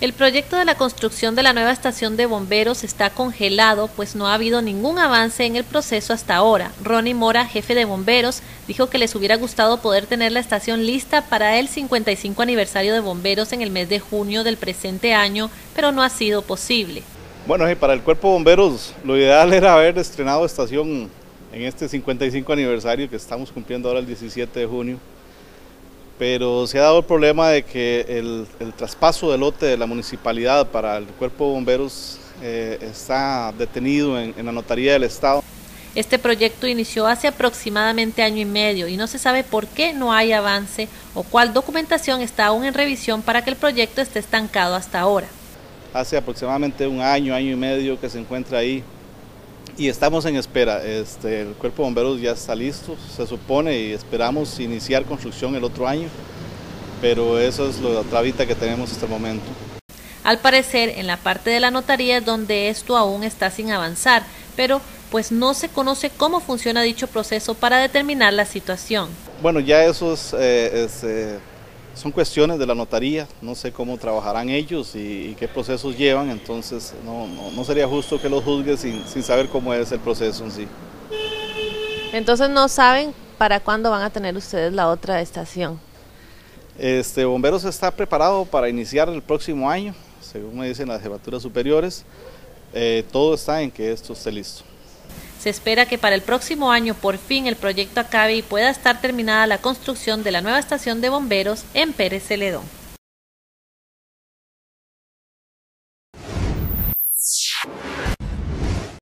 El proyecto de la construcción de la nueva estación de bomberos está congelado, pues no ha habido ningún avance en el proceso hasta ahora. Ronnie Mora, jefe de bomberos, dijo que les hubiera gustado poder tener la estación lista para el 55 aniversario de bomberos en el mes de junio del presente año, pero no ha sido posible. Bueno, para el cuerpo de bomberos, lo ideal era haber estrenado estación en este 55 aniversario que estamos cumpliendo ahora el 17 de junio pero se ha dado el problema de que el, traspaso del lote de la municipalidad para el cuerpo de bomberos eh, está detenido en, en la notaría del Estado. Este proyecto inició hace aproximadamente año y medio y no se sabe por qué no hay avance o cuál documentación está aún en revisión para que el proyecto esté estancado hasta ahora. Hace aproximadamente un año, año y medio que se encuentra ahí y estamos en espera. Este, el cuerpo de bomberos ya está listo, se supone, y esperamos iniciar construcción el otro año, pero eso es lo trabita que tenemos hasta el momento. Al parecer, en la parte de la notaría es donde esto aún está sin avanzar, pero pues no se conoce cómo funciona dicho proceso para determinar la situación. Bueno, ya eso es, eh, eh, son cuestiones de la notaría, no sé cómo trabajarán ellos y, qué procesos llevan, entonces no, sería justo que los juzgue sin, saber cómo es el proceso en sí. Entonces no saben para cuándo van a tener ustedes la otra estación. Este Bomberos está preparado para iniciar el próximo año, según me dicen las jefaturas superiores. Eh, todo está en que esto esté listo. Se espera que para el próximo año por fin el proyecto acabe y pueda estar terminada la construcción de la nueva estación de bomberos en Pérez Celedón.